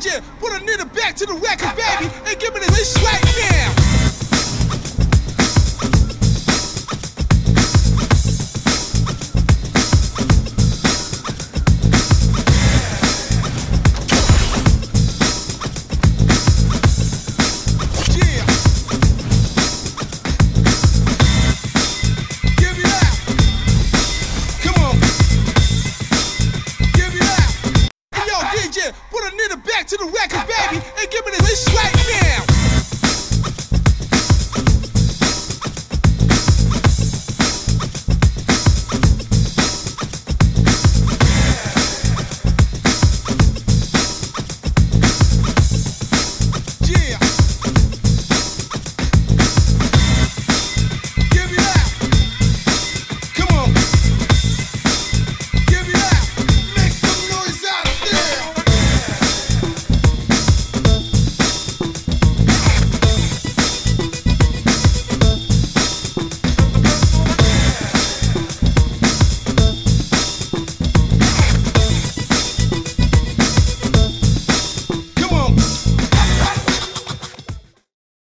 Put a nigga back to the record, baby, and give put a nigga back to the record, baby, and give me this now.